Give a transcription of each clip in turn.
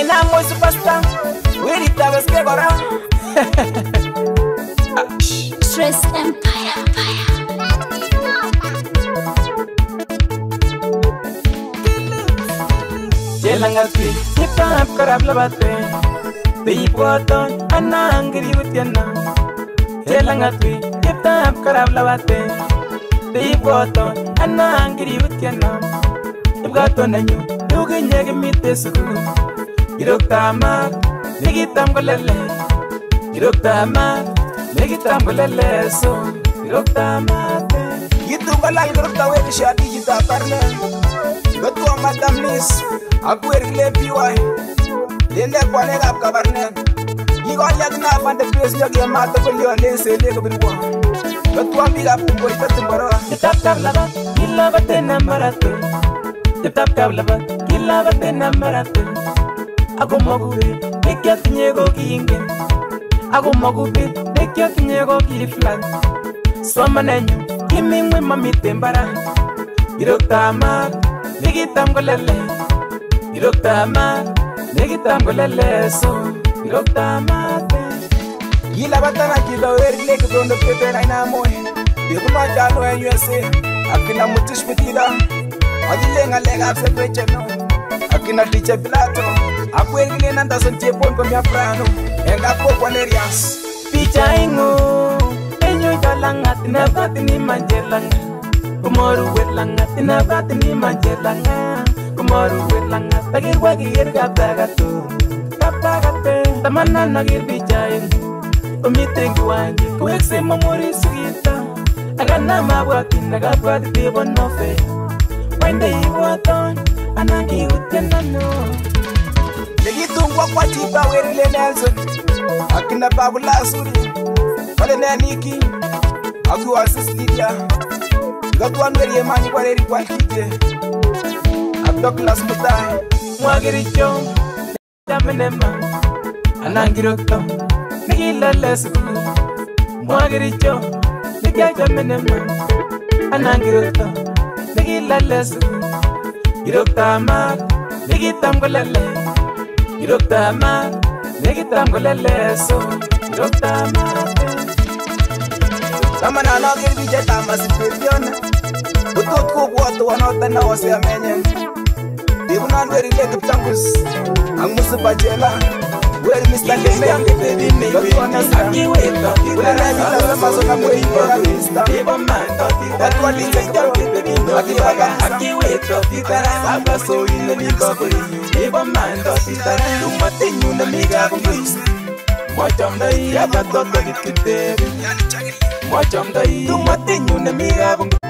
enamo supasta wiritaveskevara jelangati nitapkaravlavate teipoato anangirivutiana jelangati nitapkaravlavate teipoato anangira ibutyana ibwatondanyu nukinyek imite sukul kiroktaa maat nekitam kolele kiroktaa maat nekitam kolele so kiroktaa maat kitun kolal kirokta wekishadikitab barne kotwo matamis ak werkile piwai lende kwanekab kabarnet kikonyakina bandepes nyokemato kolyolen selie kobirwon Batuambiga pungoi patembara Tetap tablaba Kila batena maratu Tetap tablaba Kila batena maratu Aku mogube Nekia tinyego kiinge Aku mogube Nekia tinyego kiliflan Swama nenyu Kimi ngwe mami tembara Irok tamar Nigitam golele Irok tamar Nigitam golele So Irok tamar yilavatana kivaverileki dondo petera inamoe yekumadalo yanyuese akina mutishvitila atilengalenga apsepecheno akina diche pilato akuelile nandasontiepompomiafrano engakokwanerias pichaingo enyoyalangatinavatinimanjelanga kumoruwelangatinavatinimanjelanga kumoruwelanga takirwakiyerikapakatu kapakate tamananakir pichaingo umitengi wanje wesemo muri sita aganamabwati nagabwati bibonofe wendeibwaton anagiutenano nigitungwa kwachiba werile nelson akina babulasuri wale neniki akiwasisilia gatwanwerie manyi kwareri kwakije atoklasmutai mwagiricho tamenema anangiroto nikilales mwagiricho nikiachaminema anangirota nikilales kiroktama nikitam kolele kiroktama nikitam koleleso kiroktama kama nanoger bichetamasiperiona kotot kobwotwonoto neosiamenye ibunanwerile kiptangus ang musipajela wer mistangemeangetedi Watch on the yellow dot, look at the baby. Watch on the yellow dot, look at the baby.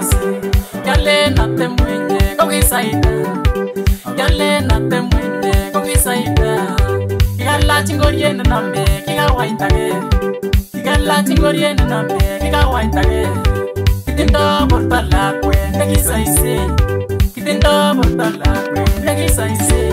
pasi yale na te mwenye kokisaida yale na te mwenye kokisaida kikala chingoriene nambe kikawaitage kikala chingoriene nambe kikawaitage kitindo borta lakwe nekisaise kitindo borta lakwe nekisaise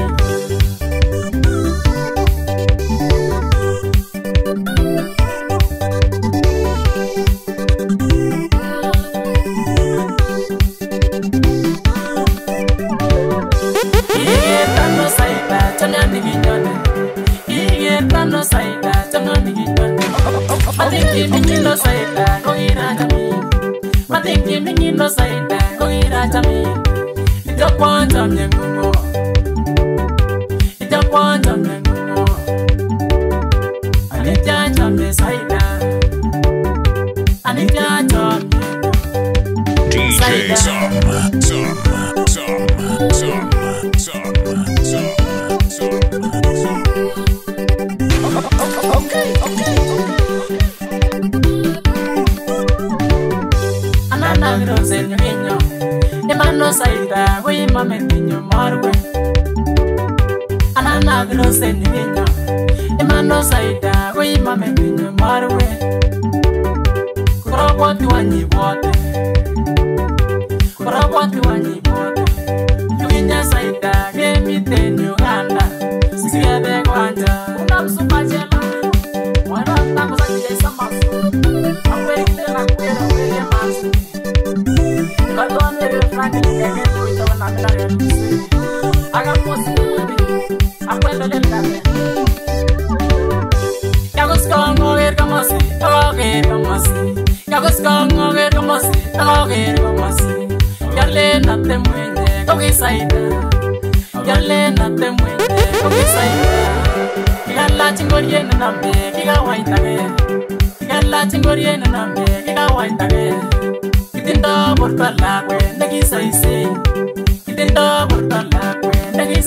Kitindo borto lakwe nekisoise Kitindo borto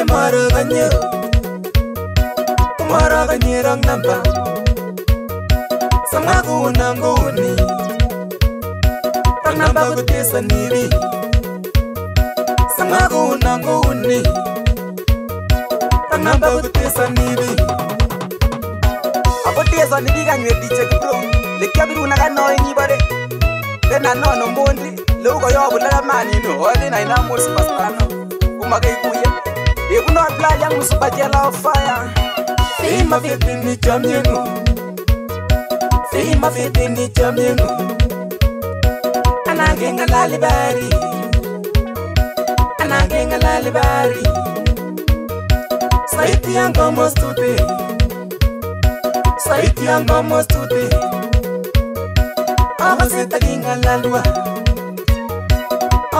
ne marakanye umarakanye rang namba samwa kuna nguni rang namba kutesa nibi samwa kuna nguni rang namba kutesa nibi apotesa nibi kanywe tiche kutro lekiabiru na kanoi nibare tena nono mbondi leuko yobu lakamani ino wadina ina mwosipasana umakeikuya ikunoaplaya musibatyela ofaya imafitinijamyenu anangengalalibari anangengalalibari saiti yangomostuti saiti yangomostuti ovasitakingalandwa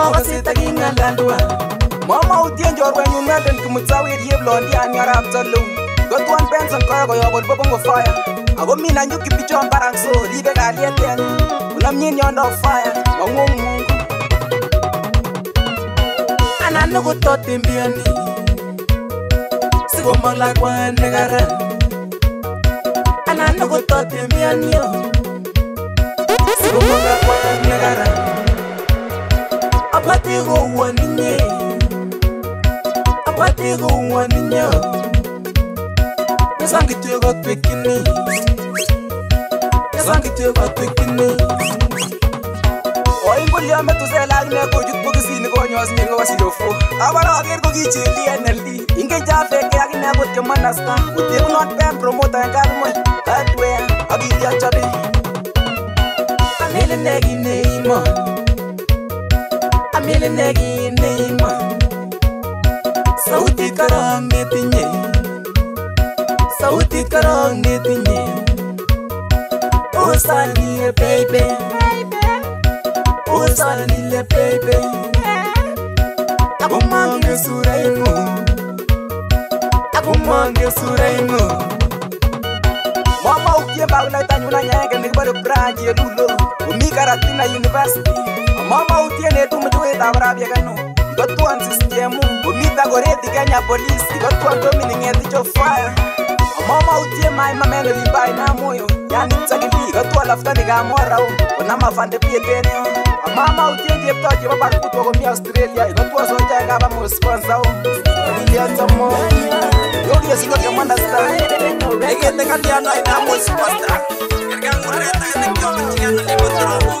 ovasitakingalandwa oh, momautienjorwenyu neten kimutsawir yeblondi anyarap tsolou kotuan penson koya koyop olpo pongo faya ako minanyu kipichon barangso ribe kalietenyu kunamnyin yondo faya mangong mungu anan nikutotimbiani sikomok lakwan nekaran anan nikutotimbiani sikomok lakwan nekaran ke batekine oimbolyome tuselakne kochut bokisini konyosmi ngokosilofo abarager kokicheli nld ingechafeke akine kotyomanasta kotepunot pen promota en kamoi katwe akiliachobe amilinekineimo amilinekineimo sautit karong netinye sautit karong netinye usalile baby usalile baby akumange surayimu akumange surayimu mama utiembaunatanyunanyaenge nikubare branch yelulo umikaratina university mama utienetu mutiwitavarabyekano ikotuan sisiemu umitagoretikenya polisi ikotuan dominingetichofire mama utie mai mamenge vimbai namoyo yani mtsakipiga tualafuta nikamwarau ona mafande piekene mama utie ndieptaje vabarkutoko mi australia inotuasonjaengava musponsau iliatamo yoliesikokemandastaekete kandianoainamosponsa ergamareta ene kiomacigana limotromo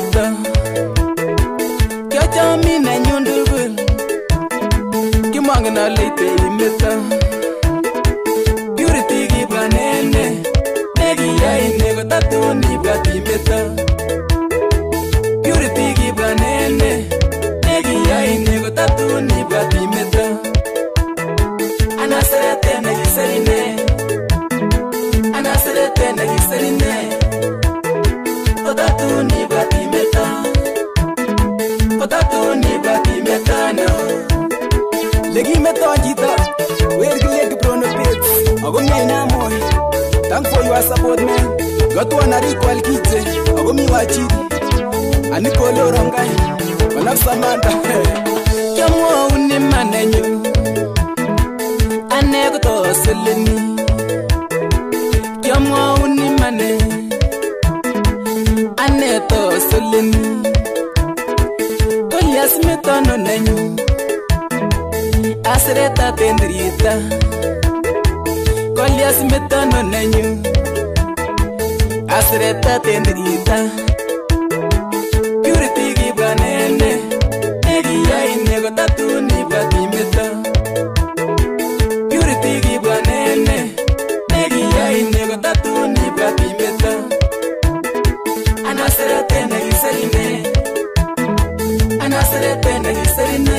Kedda Kedda mine nyondulwe Kimang na leite imeta Purity gibanene Negi ya inego tatu ni bati meta wa sabot eh? me gato wa nari kwal kite akomi wa chidi ani koloro ngai wana samanda kyamwa uni manenyo ane kuto seleni kyamwa uni mane ane to seleni kolyasimetono nenyo asireta tendrita kolyasimetono nenyo asiretatendrita kuritigibanene egiyainegotatuni batimeta kuritigibanene egiyainegotatuni batimeta anasiretenegiserine anasiretenegiserine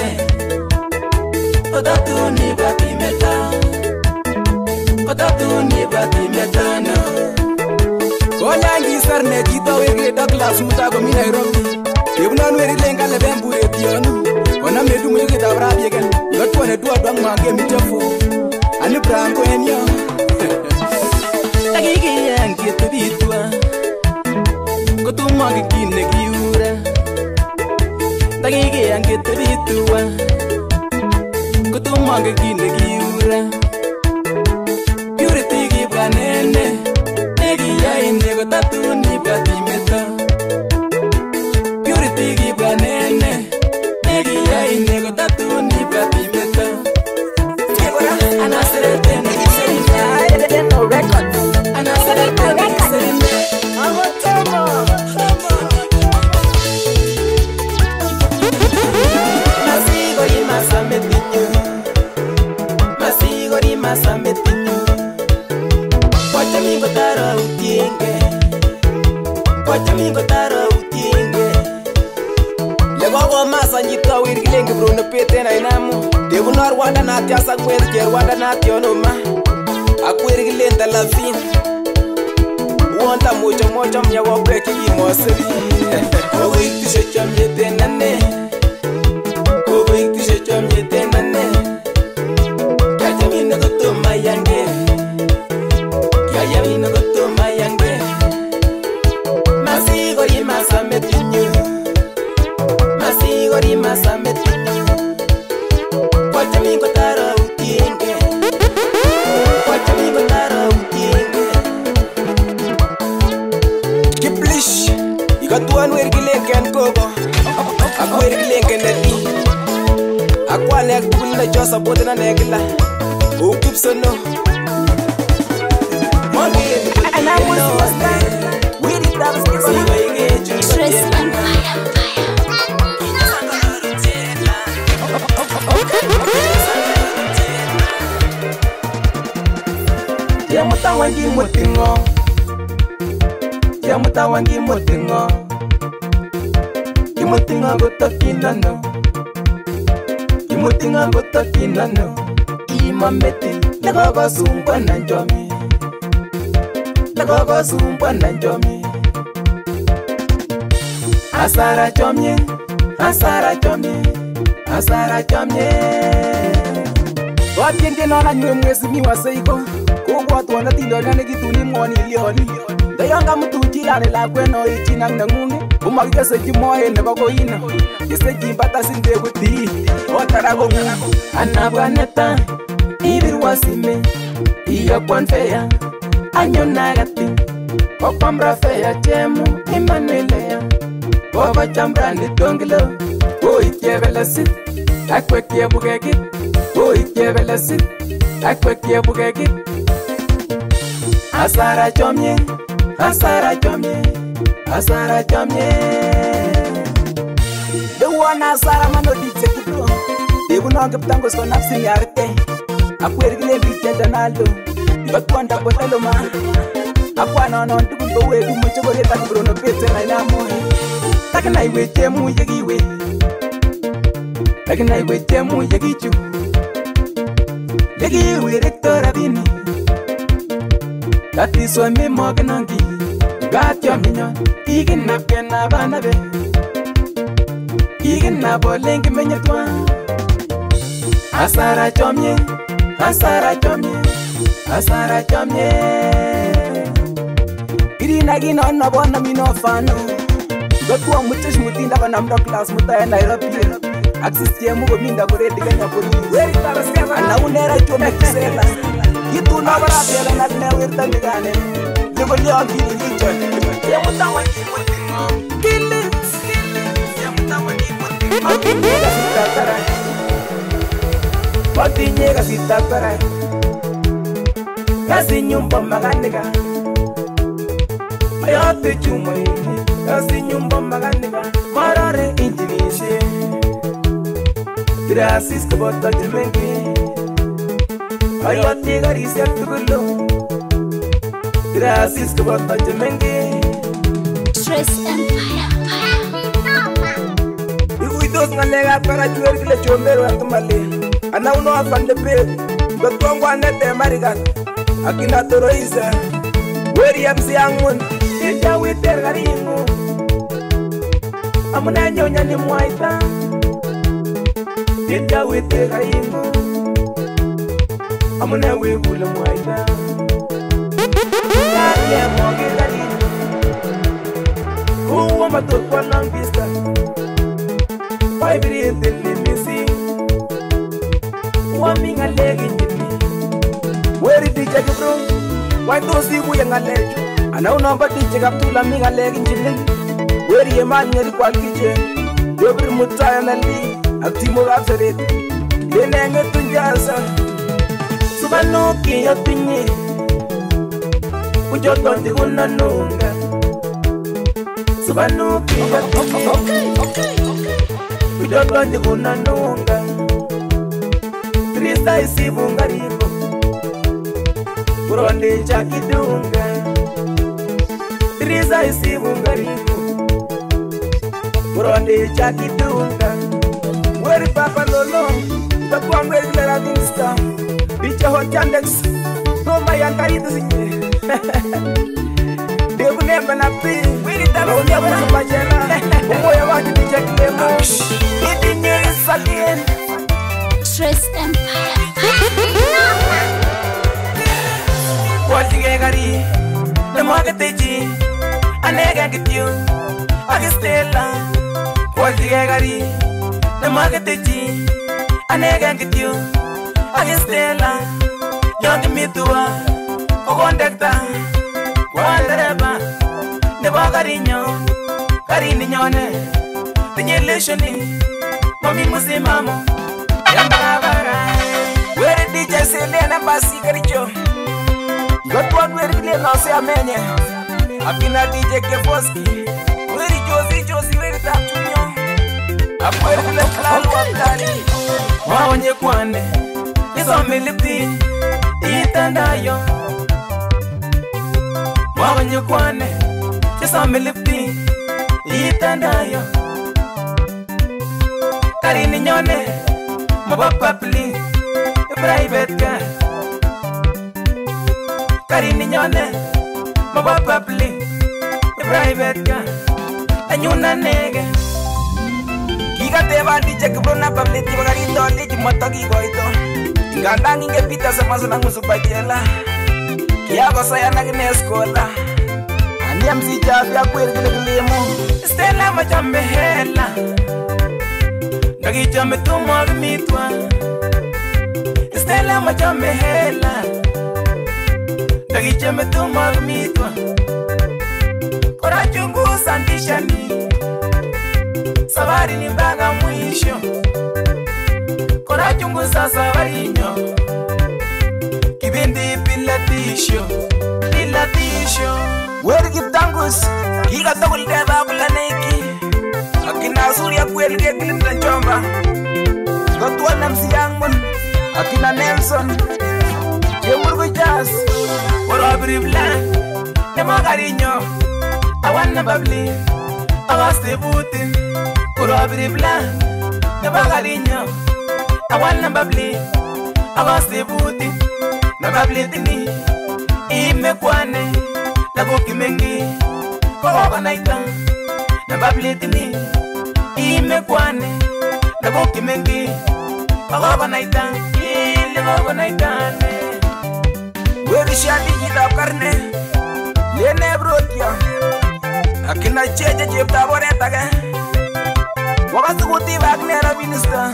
otatuni batimeta otatuni kakilasutakominairobi ebunanwerilengalebembuetianu onamedumuyekitab rabieken yotwone tuadwa ngwange mitefu ani brangoenio akikiyen kitubitwa kotumoki kin nekiure takikiyen kitubitwa kotumoki kin nekiure purity kibwanene nekiyain nekotatun ibwat together Jas akwer jerwanda nathiono ma akwer gi lenda lafin wonta mucho mucho mnyawo kwechi gimosri owe kishe chamye tenane wangi mutingo ya muta wangi mutingo ki mutingo gota kinano ki mutingo gota kinano imamete lego basumba na njomi lego basumba na njomi asara chomye asara chomye asara chomye wapiengenola nyiwe mwezi miwaseiko kokwotwono tindonyo nekituni mwonilioni ndoyonga mutuchilane lakweno ichin ak nengung komakikeseki moe nebo koino kesekimbatasindekuti otara kongung anabwa netai ibirwa sime iyokwon feya anyo nakati kokwamra feya chemu imanileya kokochamrani tongilo koikyebelesit akwekyebukekit koikyebelesit akwekyebukekit hasara chomye hasara chomye hasara chomye ndiwona hasara manoditsekuto ndivunonge vutangoso napsinyarite akuerikile ndiyitenda nalo ivakuwanda kotaloma akwanaona ndikumbo wedu muchokoletakuvironopetsenainamoe takinaiwechemuyekiwe takinaiwechemuyekichu yekiwe rektoravini Lati swa mi mok nan ki Gat yo minyon Igin na pken na ban abe Igin na bo leng menye twan Asara chomye Asara chomye Asara chomye Giri na gin on na bon na mi no fanu Gatwa mutish muti na banam do klas muta ya Nairobi Aksis tiemu go minda go rediganya go ni Anawunera chomye kisela Anawunera chomye kisela ituna varatela natinewirtanikane likolyokiliico matinye kasitab kora kasinyumbo makanika mayote chumo kasinyumbo makanika marore injinishe kirasis koboto chemengi ayoni karisiek tugulu kirasis koboto chemengech iguitos ngalekab karachuer kile chomberu en kimalin anaunoafandepet ngotwongwanete marikan akinatoroise weri emsi angun ichawiter karingu amune nyonyani mwaita ichawiter karingu amune wibule mwaita uwomatokwanangisa aibiriyetilimisi wamingalekinyii weritijakibro waitosikuyengalecho anaunambatijekaptula mingalekinjili weriye manyerikwalkije yobiri mutayanali aktimokapserit yenengetunjasa kumva nukiya pinye kujo tondi unanunga suva nukiya pinye kujo tondi unanunga krista isivunga rivo kurondi ca kidunga krista isivunga rivo kurondi ca kidunga weri papa lolo tapuangwe lera kristo ichehotandex roma yangaridzinye ndekunemba napi wiritaaaea umoya wati ndichekemo idinyesalien waltigekari nemoketeji anegekityu akistela waltigekari nemoketeji anegekityu oyistela yodimituwa okondekta kwadereba nebo karinyo karini nyone tinyeleshoni momi musimamo yambarabara weri dijeselene basikaricho yotwan werile nose amenye apina dije keboski weri josi josi weri tatunyo apwerile klalwatari waonye kwane isomiliti itandayo mwakonyikwane isomiliti itandayo karini nyone mobo papli ipraibetka karini nyone mobo papli ipraibetka anyunanege kikatebandicekibrona papli tibakaritolijimotokikoito nganda ngingepita semazina ngusupakela ngiyakosayanakineskola aniyamsijabyakwerikilekilimo selama jambehela ngakijame tumwakimitwa selama jambehela ngakijame tumwakimitwa korachungusa ndishani sabari nimbaga mwisho orachungusasabarino kibindi piladisho piladisho weri kiptangus kikatokuldebabulaneki akinasuria kuel keklimta chomba kotuanamsiangmon akina nelson chemurkuchas orobiri blan nemokarinyo awan nebabli awastebutin orobiri blan nemokarinyo awana babli awasibuti na bablitini imekwane lakukimengi kovanaita na bablitini imekwane lakukimengi kovanaita ilikovanaitane wekisiatijitapkarine lienebrotia akina cheche cheptaboretake wakasikuti bakneraminista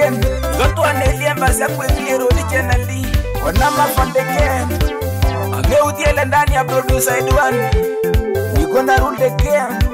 kembe zotwaneliemba zakwemiero lijenali onamafandekem ageutiele ndani ya produsa edwan wikonarundekem